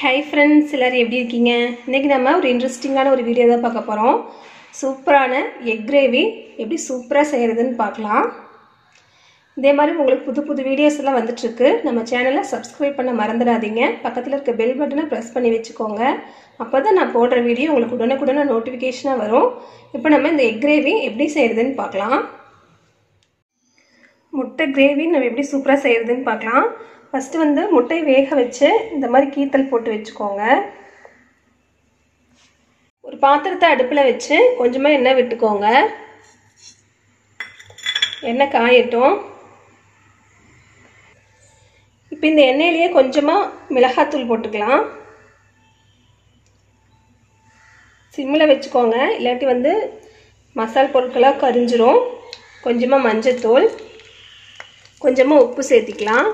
Hi friends எல்லோரும் எப்படி இருக்கீங்க? இன்றைக்கி நம்ம ஒரு இன்ட்ரெஸ்டிங்கான ஒரு வீடியோ தான் பார்க்க போகிறோம் சூப்பரான எக் கிரேவி எப்படி சூப்பராக செய்கிறதுன்னு பார்க்கலாம். இதே மாதிரி உங்களுக்கு புது புது வீடியோஸ் எல்லாம் வந்துட்டுருக்கு நம்ம சேனலை சப்ஸ்கிரைப் பண்ண மறந்துடாதீங்க. பக்கத்தில் இருக்க பெல் பட்டனை ப்ரெஸ் பண்ணி வச்சுக்கோங்க. அப்போ தான் நான் போடுற வீடியோ உங்களுக்கு உடனுக்குடனே நோட்டிஃபிகேஷனாக வரும். இப்போ நம்ம இந்த எக் கிரேவி எப்படி செய்கிறதுன்னு பார்க்கலாம். முட்டை கிரேவி நம்ம எப்படி சூப்பராக செய்கிறதுன்னு பார்க்கலாம். ஃபஸ்ட்டு வந்து முட்டை வேக வச்சு இந்த மாதிரி கீத்தல் போட்டு வச்சுக்கோங்க. ஒரு பாத்திரத்தை அடுப்பில் வச்சு கொஞ்சமாக எண்ணெய் விட்டுக்கோங்க. எண்ணெய் காயட்டும். இப்போ இந்த எண்ணெயிலேயே கொஞ்சமாக மிளகாத்தூள் போட்டுக்கலாம். சிம்மில் வச்சுக்கோங்க. இல்லாட்டி வந்து மசால் பொருட்களாக கரிஞ்சிரும். கொஞ்சமாக மஞ்சத்தூள். கொஞ்சமாக உப்பு சேர்த்திக்கலாம்.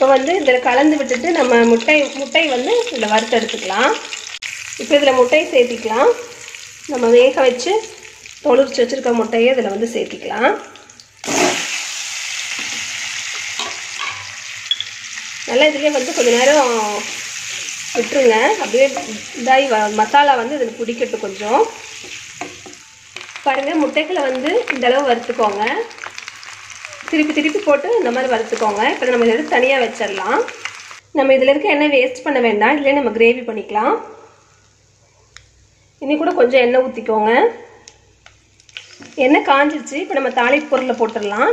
இப்போ வந்து இதில் கலந்து விட்டுட்டு நம்ம முட்டை முட்டை வந்து இதில் வறுத்து எடுத்துக்கலாம். இப்போ இதில் முட்டையை சேர்த்திக்கலாம். நம்ம வேக வச்சு தொளிர்ச்சி வச்சுருக்க முட்டையை இதில் வந்து சேர்த்திக்கலாம். நல்லா இதுலேயே வந்து கொஞ்சம் நேரம் விட்டுருங்க. அப்படியே இதாகி மசாலா வந்து இதில் பிடிக்கட்டும் கொஞ்சம். பாருங்கள் முட்டைகளை வந்து இந்தளவு வறுத்துக்கோங்க. திருப்பி திருப்பி போட்டு இந்த மாதிரி வறுத்துக்கோங்க. இப்போ நம்ம இதை எடுத்து தனியாக வச்சிடலாம். நம்ம இதில் இருக்க எண்ணெய் வேஸ்ட் பண்ண வேண்டாம். இதிலே நம்ம கிரேவி பண்ணிக்கலாம். இனி கூட கொஞ்சம் எண்ணெய் ஊற்றிக்கோங்க எண்ணெய் காஞ்சிருச்சு. இப்போ நம்ம தாளிப்பு பொருளை போட்டுடலாம்.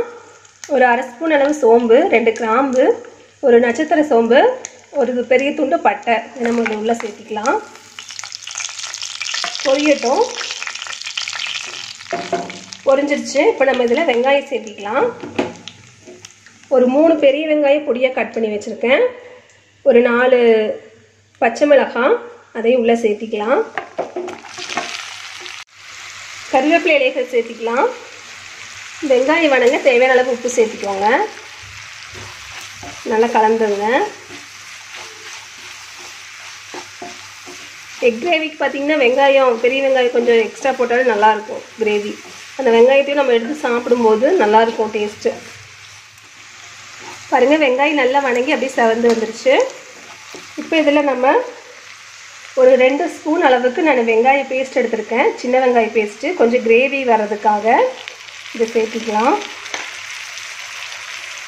ஒரு அரை ஸ்பூன் அளவு சோம்பு ரெண்டு கிராம்பு ஒரு நட்சத்திர சோம்பு ஒரு பெரிய துண்டு பட்டை. நம்ம இது உள்ளே சேர்த்திக்கலாம். பொரியட்டும். பொரிஞ்சிருச்சு. இப்போ நம்ம இதில் வெங்காயம் சேர்த்திக்கலாம். ஒரு மூணு பெரிய வெங்காயம் பொடியாக கட் பண்ணி வச்சுருக்கேன். ஒரு நாலு பச்சை மிளகாய் அதையும் உள்ளே சேர்த்திக்கலாம். கருவேப்பிலை இலைகள் சேர்த்திக்கலாம். வெங்காயம் வணங்க தேவையான அளவு உப்பு சேர்த்துக்கோங்க. நல்லா கலந்துருங்க. எக் கிரேவிக்கு பார்த்தீங்கன்னா வெங்காயம் பெரிய வெங்காயம் கொஞ்சம் எக்ஸ்ட்ரா போட்டாலும் நல்லாயிருக்கும் கிரேவி அந்த வெங்காயத்தையும் நம்ம எடுத்து சாப்பிடும்போது நல்லாயிருக்கும் டேஸ்ட்டு பாருங்கள் வெங்காயம் நல்லா வணங்கி அப்படியே செவந்து வந்துருச்சு. இப்போ இதில் நம்ம ஒரு ரெண்டு ஸ்பூன் அளவுக்கு நான் வெங்காய பேஸ்ட் எடுத்திருக்கேன். சின்ன வெங்காய பேஸ்ட்டு கொஞ்சம் கிரேவி வர்றதுக்காக இதை சேர்த்திக்கலாம்.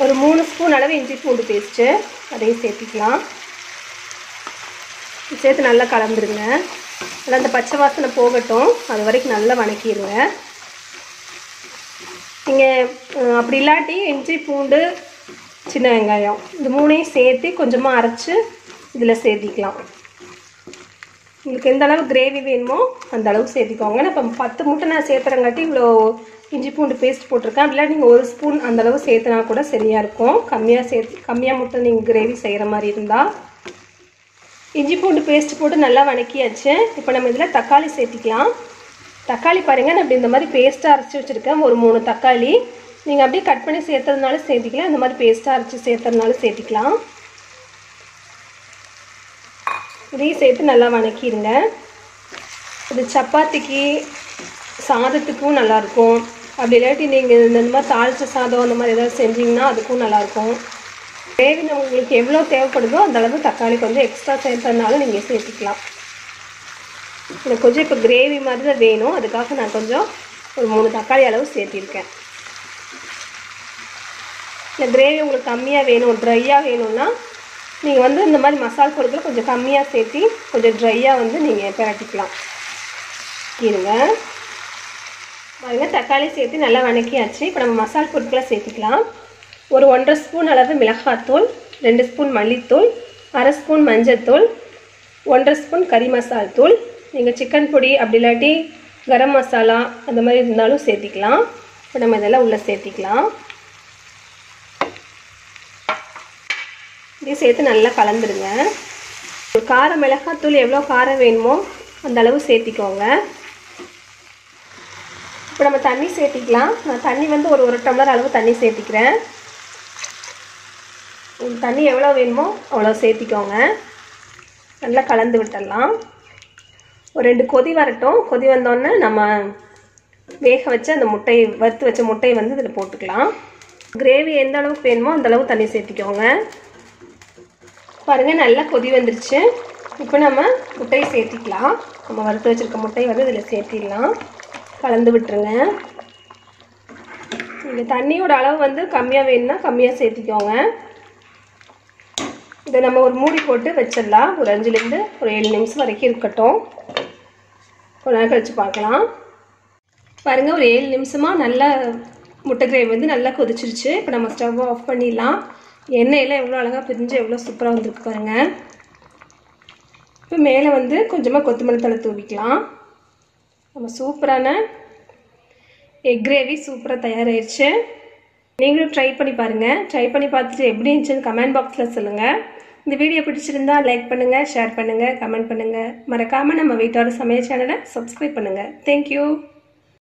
ஒரு மூணு ஸ்பூன் அளவு இஞ்சி பூண்டு பேஸ்ட்டு அதையும் சேர்த்திக்கலாம். சேர்த்து நல்லா கலந்துருங்க. நல்லா அந்த பச்சை வாசனை போகட்டும். அது வரைக்கும் நல்லா வணக்கிடுங்க. நீங்கள் அப்படி இல்லாட்டி இஞ்சி பூண்டு சின்ன வெங்காயம் இந்த மூணையும் சேர்த்து கொஞ்சமாக அரைச்சி இதில் சேர்த்திக்கலாம். உங்களுக்கு எந்த அளவு கிரேவி வேணுமோ அந்த அளவு சேர்த்திக்கோங்க. நான் இப்போ பத்து மூட்டை நான் சேர்த்துறங்காட்டி இவ்வளோ இஞ்சி பூண்டு பேஸ்ட் போட்டிருக்கேன். அப்படிலாம் நீங்கள் ஒரு ஸ்பூன் அந்தளவு சேர்த்துனா கூட சரியாக இருக்கும். கம்மியாக சேர்த்து கம்மியாக மூட்டை நீங்கள் கிரேவி செய்கிற மாதிரி இருந்தால் இஞ்சி பூண்டு பேஸ்ட் போட்டு நல்லா வணக்கியாச்சு. இப்போ நம்ம இதில் தக்காளி சேர்த்திக்கலாம். தக்காளி பாருங்கள் நான் அப்படி இந்த மாதிரி பேஸ்ட்டாக அரைச்சி வச்சுருக்கேன். ஒரு மூணு தக்காளி. நீங்கள் அப்படியே கட் பண்ணி சேர்த்ததுனாலும் சேர்த்திக்கலாம். இந்த மாதிரி பேஸ்ட்டாக அரைச்சி சேர்த்துறதுனாலும் சேர்த்திக்கலாம். இதையும் சேர்த்து நல்லா வணக்கிடுங்க. இது சப்பாத்திக்கு சாதத்துக்கும் நல்லாயிருக்கும் அப்படி இல்லாட்டி நீங்கள் இந்த மாதிரி தாளித்த சாதம் அந்த மாதிரி ஏதாவது செஞ்சிங்கன்னா அதுக்கும் நல்லாயிருக்கும் கிரேவி உங்களுக்கு எவ்வளோ தேவைப்படுதோ அந்தளவு தக்காளி கொஞ்சம் எக்ஸ்ட்ரா சேர்த்ததுனால நீங்கள் சேர்த்துக்கலாம். எனக்கு கொஞ்சம் இப்போ கிரேவி மாதிரி தான் வேணும். அதுக்காக நான் கொஞ்சம் ஒரு மூணு தக்காளி அளவு சேர்த்திருக்கேன். இந்த கிரேவி உங்களுக்கு கம்மியாக வேணும் ட்ரையாக வேணும்னா நீங்கள் வந்து இந்த மாதிரி மசால் பொருட்கள் கொஞ்சம் கம்மியாக சேர்த்தி கொஞ்சம் ட்ரையாக வந்து நீங்கள் பிரட்டிக்கலாம். இருங்க. பாருங்க தக்காளி சேர்த்து நல்லா வணக்கியாச்சு. இப்போ நம்ம மசால் பொருட்களை சேர்த்துக்கலாம். ஒரு ஒன்றரை ஸ்பூன் அளவு மிளகாத்தூள் ரெண்டு ஸ்பூன் மல்லித்தூள் அரை ஸ்பூன் மஞ்சத்தூள் ஒன்றரை ஸ்பூன் கறி மசால் தூள் நீங்கள் சிக்கன் பொடி அப்படி இல்லாட்டி கரம் மசாலா அந்த மாதிரி இருந்தாலும் சேர்த்திக்கலாம். இப்போ நம்ம இதெல்லாம் உள்ளே சேர்த்திக்கலாம். இதையும் சேர்த்து நல்லா கலந்துருங்க. கார மிளகாத்தூள் எவ்வளோ காரம் வேணுமோ அந்த அளவு சேர்த்திக்கோங்க. இப்போ நம்ம தண்ணி சேர்த்திக்கலாம். நான் தண்ணி வந்து ஒரு ஒரு டம்ளர் அளவு தண்ணி சேர்த்திக்கிறேன். தண்ணி எவ்வளோ வேணுமோ அவ்வளோ சேர்த்திக்கோங்க. நல்லா கலந்து விட்டுடலாம். ஒரு ரெண்டு கொதி வரட்டும். கொதி வந்தோடனே நம்ம வேக வச்ச அந்த முட்டையை வறுத்து வச்ச முட்டையை வந்து இதில் போட்டுக்கலாம். கிரேவி எந்த அளவுக்கு வேணுமோ அந்த அளவு தண்ணி சேர்த்திக்கோங்க. பாருங்கள் நல்லா கொதி வந்துருச்சு. இப்போ நம்ம முட்டையை சேர்த்திக்கலாம். நம்ம வறுத்து வச்சுருக்க முட்டையை வந்து இதில் சேர்த்திடலாம். கலந்து விட்டுருங்க. இந்த தண்ணியோட அளவு வந்து கம்மியாக வேணும்னா கம்மியாக சேர்த்திக்கோங்க. இதை நம்ம ஒரு மூடி போட்டு வச்சிடலாம். ஒரு அஞ்சுலேருந்து ஒரு ஏழு நிமிஷம் வரைக்கும் இருக்கட்டும். கொஞ்ச நேரம் கழிச்சு பார்க்கலாம். பாருங்கள் ஒரு ஏழு நிமிஷமாக நல்லா முட்டை கிரேவி வந்து நல்லா கொதிச்சிருச்சு. இப்போ நம்ம ஸ்டவ் ஆஃப் பண்ணிடலாம். எண்ணெயெல்லாம் எவ்வளோ அழகாக பிரிஞ்சு எவ்வளோ சூப்பராக வந்துருக்கு பாருங்கள் இப்போ மேலே வந்து கொஞ்சமாக கொத்தமல்லி தலை தூவிக்கலாம். நம்ம சூப்பரான எக் கிரேவி சூப்பராக தயாராகிடுச்சு நீங்களும் ட்ரை பண்ணி பாருங்கள் ட்ரை பண்ணி பார்த்துட்டு எப்படி இருந்துச்சுன்னு கமெண்ட் பாக்ஸில் சொல்லுங்கள் இந்த வீடியோ பிடிச்சிருந்தா லைக் பண்ணுங்கள் ஷேர் பண்ணுங்கள் கமெண்ட் பண்ணுங்கள் மறக்காமல் நம்ம வீட்டோட சமையல் சேனலை சப்ஸ்கிரைப் பண்ணுங்கள் தேங்க்யூ